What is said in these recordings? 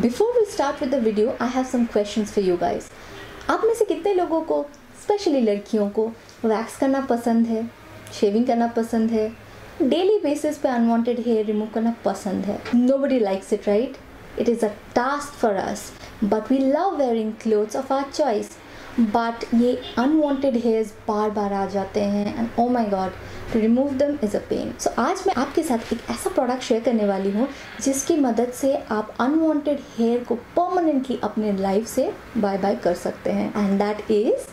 Before we start with the video I have some questions for you guys आप में से कितने लोगों को स्पेशली लड़कियों को वैक्स करना पसंद है शेविंग करना पसंद है डेली बेसिस पे अनवांटेड हेयर रिमूव करना पसंद है? Nobody likes it right it is a task for us but we love wearing clothes of our choice but ये अनवांटेड हेयर्स बार बार आ जाते हैं and oh my god to remove them is a pain so आज मैं आपके साथ एक ऐसा प्रोडक्ट शेयर करने वाली हूँ, जिसकी मदद से आप अनवांटेड हेयर को परमानेंटली अपने लाइफ से बाय बाय कर सकते हैं. And that is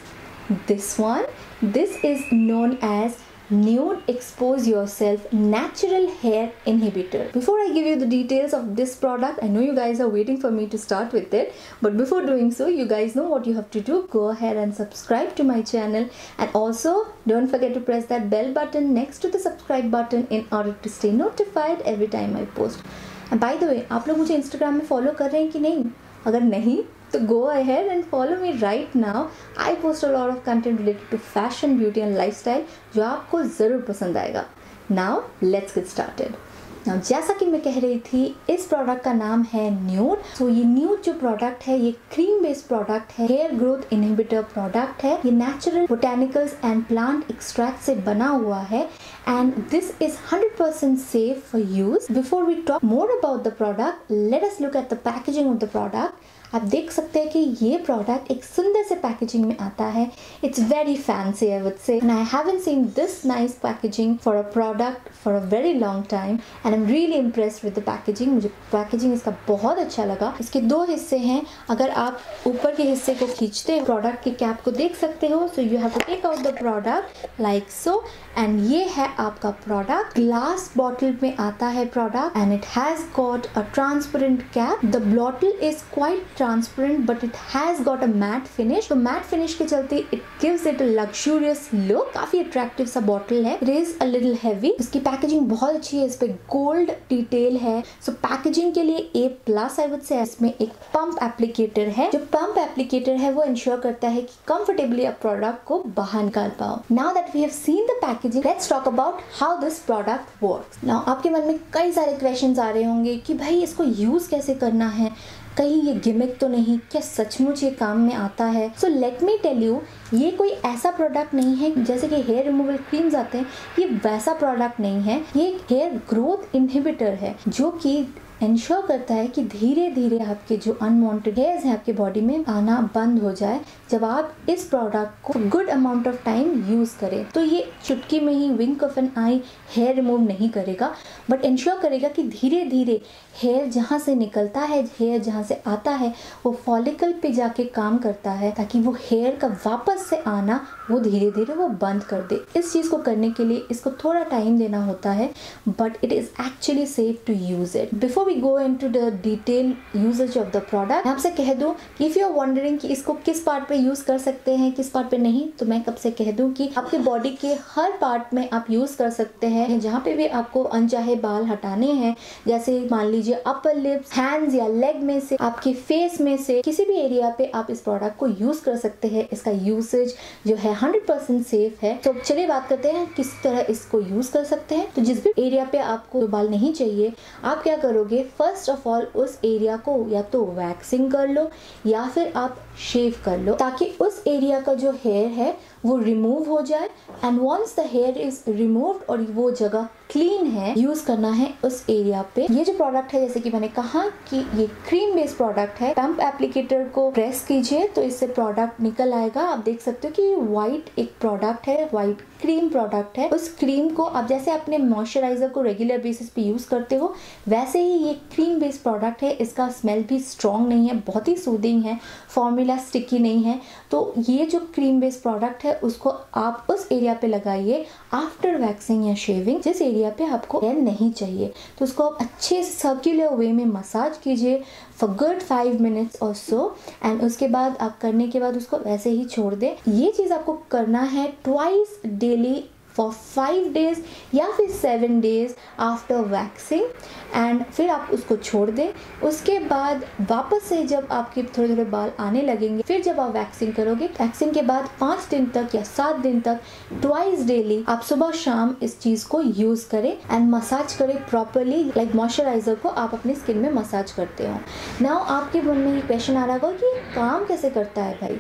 this one this is known as nude expose yourself natural hair inhibitor before i give you the details of this product i know you guys are waiting for me to start with it but before doing so you guys know what you have to do go ahead and subscribe to my channel and also don't forget to press that bell button next to the subscribe button in order to stay notified every time i post and by the way आप लोग मुझे Instagram में follow कर रहे हैं कि नहीं अगर नहीं तो go ahead and follow me right now I post a lot of content related to fashion beauty and lifestyle जो आपको ज़रूर पसंद आएगा। Now let's get started now जैसा कि मैं कह रही थी इस प्रोडक्ट का नाम है न्यूड सो so, ये न्यूड जो प्रोडक्ट है ये क्रीम बेस्ड प्रोडक्ट है हेयर ग्रोथ इनहिबिटर प्रोडक्ट है। ये natural botanicals and plant extract से बना हुआ है। And this is 100% safe for use before we talk more about the product let us look at the packaging of the product. आप देख सकते हैं कि ये प्रोडक्ट एक सुंदर से पैकेजिंग में आता है। It's very fancy I would say and I haven't seen this nice packaging for a product for a very long time and I am really impressed with the packaging मुझे packaging इसका बहुत अच्छा लगा। इसके दो हिस्से हैं। अगर आप ऊपर के हिस्से को खींचते हैं प्रोडक्ट के कैप को देख सकते हो so you have to take out the product like so and ये है आपका प्रोडक्ट ग्लास बॉटल में आता है product and it has got a transparent cap the bottle is quite transparent but it has got a matte finish तो matte finish के चलते it gives it a luxurious look काफ़ी attractive सा bottle है it is a little heavy इसकी packaging बहुत अच्छी है इस पे गोल्ड डिटेल है सो so, पैकेजिंग के लिए ए प्लस आई वुड से इसमें एक पंप एप्लीकेटर है जो पंप एप्लीकेटर है वो इंश्योर करता है कि कंफर्टेबली आप प्रोडक्ट को बाहर निकाल पाओ now that we have seen the packaging let's talk about how this product works now आपके मन में कई सारे क्वेश्चंस आ रहे होंगे कि भाई इसको यूज़ कैसे करना है कहीं ये गिमिक तो नहीं? क्या सचमुच ये काम में आता है? So let me tell you ये कोई ऐसा प्रोडक्ट नहीं है जैसे कि हेयर रिमूवल क्रीम्स आते हैं, ये वैसा प्रोडक्ट नहीं है। ये हेयर ग्रोथ इनहिबिटर है, जो कि इंश्योर करता है कि धीरे धीरे आपके जो अनवांटेड हेयर्स हैं आपके बॉडी में आना बंद हो जाए, जब आप इस प्रोडक्ट को good amount of time use करें तो ये चुटकी में ही wink of an eye hair remove नहीं करेगा बट इंश्योर करेगा कि धीरे धीरे हेयर जहाँ से निकलता है हेयर जहाँ से आता है, वो फॉलिकल पे जाके काम करता है, ताकि वो हेयर का वापस से आना वो धीरे धीरे वो बंद कर दे। इस चीज़ को करने के लिए इसको थोड़ा टाइम देना होता है but it is actually safe to use it before we go into the detail usages of the product आपसे कह दूँ कि इफ़ यू आर वॉन्डरिंग कि इसको किस पार्ट पे यूज़ कर सकते हैं, किस पार्ट पे नहीं तो मैं कब से कह दूँ कि आपके बॉडी के हर पार्ट में आप यूज़ कर सकते हैं। जहाँ पे भी आपको अनचाहे बाल हटाने हैं, जैसे मान लीजिए अपर लिप्स हैंड्स या लेग में से, आपके फेस में से, किसी भी एरिया पे आप इस प्रोडक्ट को यूज़ कर सकते हैं। इसका यूसेज जो है हंड्रेड परसेंट सेफ़ है। तो चलिए बात करते हैं किस तरह इसको यूज़ कर सकते हैं। तो जिस भी एरिया पे आपको बाल नहीं चाहिए, आप क्या करोगे? फ़र्स्ट ऑफ़ ऑल उस एरिया को या तो वैक्सिंग कर लो या फिर आप शेव कर लो ताकि उस एरिया का जो हेयर है, वो रिमूव हो जाए। And once the hair is removed और वो जगह क्लीन है यूज़ करना है उस एरिया पे। ये जो प्रोडक्ट है, जैसे कि मैंने कहा कि ये क्रीम बेस्ड प्रोडक्ट है पंप एप्लीकेटर को प्रेस कीजिए तो इससे प्रोडक्ट निकल आएगा। आप देख सकते हो कि व्हाइट एक प्रोडक्ट है व्हाइट क्रीम प्रोडक्ट है, उस क्रीम को आप जैसे अपने मॉइस्चराइजर को रेगुलर बेसिस पे यूज़ करते हो, वैसे ही ये क्रीम बेस्ड प्रोडक्ट है, इसका स्मेल भी स्ट्रॉन्ग नहीं है, बहुत ही सूदिंग है फॉर्मूला स्टिकी नहीं है। तो ये जो क्रीम बेस्ड प्रोडक्ट है, उसको आप उस एरिया पे लगाइए आफ्टर वैक्सिंग या शेविंग जिस एरिया पे आपको हेयर नहीं चाहिए। तो उसको आप अच्छे से सर्कुलर वे में मसाज कीजिए फॉर गुड फाइव मिनट्स और सो एंड उसके बाद आप करने के बाद उसको वैसे ही छोड़ दें। ये चीज़ आपको करना है twice daily for five days या फिर seven days after waxing and फिर आप उसको छोड़ दें। उसके बाद वापस से जब आपके थोड़े थोड़े बाल आने लगेंगे, फिर जब आप वैक्सिंग करोगे वैक्सिंग के बाद पाँच दिन तक या सात दिन तक ट्वाइस डेली आप सुबह शाम इस चीज़ को यूज़ करें एंड मसाज करें प्रॉपरली लाइक मॉइस्चराइजर को आप अपनी स्किन में मसाज करते हो। नाउ आपके मन में ये क्वेश्चन आ रहा होगा कि काम कैसे करता है भाई?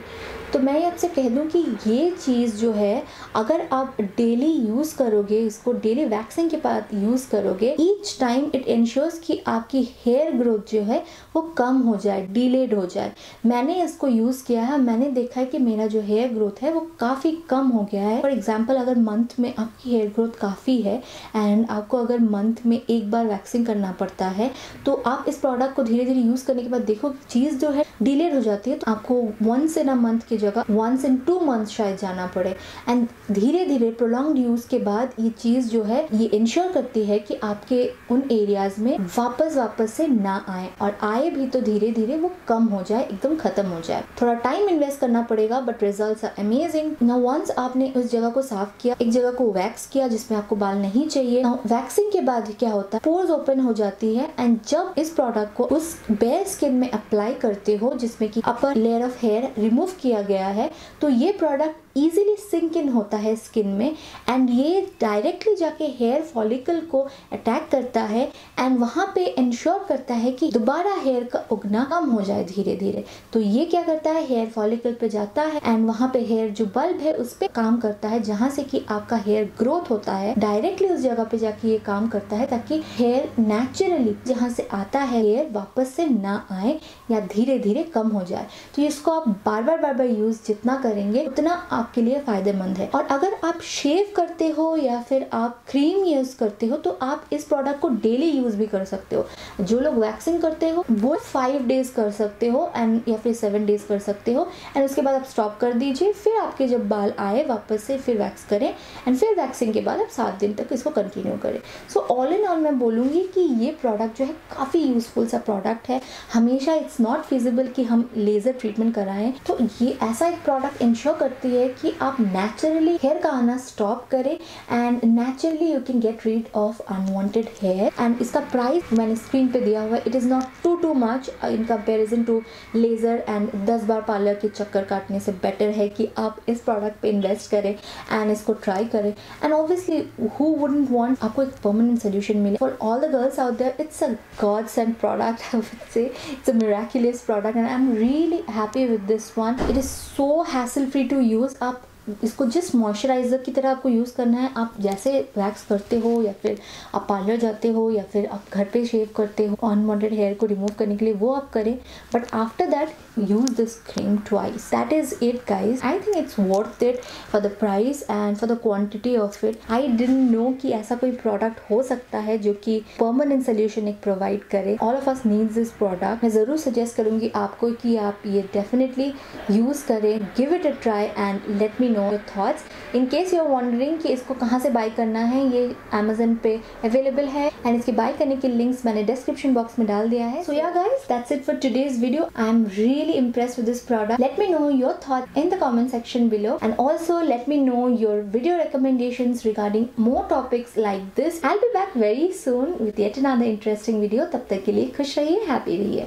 तो मैं ये आपसे कह दूँ कि ये चीज़ जो है, अगर आप डेली यूज़ करोगे, इसको डेली वैक्सिंग के बाद यूज़ करोगे ईच टाइम इट इंश्योर्स कि आपकी हेयर ग्रोथ जो है, वो कम हो जाए डिलेड हो जाए। मैंने इसको यूज़ किया है, मैंने देखा है कि मेरा जो हेयर ग्रोथ है, वो काफ़ी कम हो गया है। फॉर एग्ज़ाम्पल अगर मंथ में आपकी हेयर ग्रोथ काफ़ी है एंड आपको अगर मंथ में एक बार वैक्सिंग करना पड़ता है तो आप इस प्रोडक्ट को धीरे धीरे यूज़ करने के बाद देखो चीज़ जो है डिलेड हो जाती है तो आपको वंस इन अ मंथ के जगह वंस इन टू मंथ शायद जाना पड़े। एंड धीरे धीरे प्रोलॉन्ग यूज़ के बाद ये चीज़ जो है, ये इंश्योर करती है कि आपके उन एरियाज़ में वापस वापस से ना आए और आए भी तो धीरे धीरे वो कम हो जाए, एकदम खत्म हो जाए। थोड़ा टाइम इन्वेस्ट करना पड़ेगा बट रिज़ल्ट अमेजिंग ना वंस आपने उस जगह को साफ़ किया, एक जगह को वैक्स किया जिसमें आपको बाल नहीं चाहिए वैक्सिंग के बाद क्या होता है? पोर्स ओपन हो जाती है एंड जब इस प्रोडक्ट को उस बेयर स्किन में अप्लाई करते हो, जिसमें कि upper layer of hair remove किया गया है तो ये प्रोडक्ट इजीली सिंक इन होता है स्किन में एंड ये डायरेक्टली जाके हेयर फॉलिकल को अटैक करता है एंड वहाँ पे इंश्योर करता है कि दोबारा हेयर का उगना कम हो जाए धीरे धीरे तो ये क्या करता है? हेयर फॉलिकल पे जाता है एंड वहाँ पे हेयर जो बल्ब है उस पर काम करता है, जहाँ से कि आपका हेयर ग्रोथ होता है। डायरेक्टली उस जगह पे जाके ये काम करता है, ताकि हेयर नेचुरली जहाँ से आता है हेयर वापस से ना आए या धीरे धीरे कम हो जाए। तो इसको आप बार बार बार बार यूज़ जितना करेंगे, उतना आपके लिए फ़ायदेमंद है। और अगर आप शेव करते हो या फिर आप क्रीम यूज़ करते हो तो आप इस प्रोडक्ट को डेली यूज़ भी कर सकते हो। जो लोग वैक्सिंग करते हो, वो फाइव डेज़ कर सकते हो एंड या फिर सेवन डेज़ कर सकते हो। एंड उसके बाद आप स्टॉप कर दीजिए, फिर आपके जब बाल आए वापस से, फिर वैक्स करें एंड फिर वैक्सिंग के बाद आप सात दिन तक इसको कंटिन्यू करें। सो ऑल इन ऑल मैं बोलूँगी कि ये प्रोडक्ट जो है काफ़ी यूजफुल सा प्रोडक्ट है। हमेशा इट्स नॉट फिजिबल कि हम लेज़र ट्रीटमेंट कराएँ। तो ये ऐसा एक प्रोडक्ट इंश्योर करती है कि आप नेचुरली हेयर का आना स्टॉप करें and naturally you can get rid of unwanted hair and इसका प्राइस मैंने स्क्रीन पे दिया हुआ है। It is not too too much in comparison to laser and दस बार पार्लर के चक्कर काटने से बेटर है कि आप इस प्रोडक्ट पे इन्वेस्ट करें एंड इसको ट्राई करें। And obviously who wouldn't want आपको एक परमानेंट सोल्यूशन मिले। For all the girls out there it's a godsend product so it's a miraculous product and I am really happy with this one it is so hassle free to use आप इसको जिस moisturiser की तरह आपको use करना है, आप जैसे वैक्स करते हो या फिर आप पार्लर जाते हो या फिर आप घर पे शेव करते हो अनवांटेड हेयर को रिमूव करने के लिए वो आप करें। But after that use this cream twice that is it guys I think it's worth it for the price and for the quantity of it I don't know कि ऐसा कोई प्रोडक्ट हो सकता है जो कि परमानेंट सोल्यूशन एक provide करे. All of us needs this product मैं ज़रूर सजेस्ट करूँगी आपको कि आप ये डेफिनेटली यूज़ करें. Give it a try and let me know your thoughts in case you are wondering कि इसको कहाँ से बाय करना है, ये अमेजन पे अवेलेबल है एंड इसके बाय करने के लिंक्स मैंने डिस्क्रिप्शन बॉक्स में डाल दिया है. So yeah guys that's it for today's video I am really really impressed with this product. Let me know your thoughts in the comment section below and also let me know your video recommendations regarding more topics like this. I'll be back very soon with yet another interesting video. Tab tak ke liye khush rahiye, happy rahiye.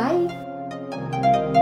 Bye.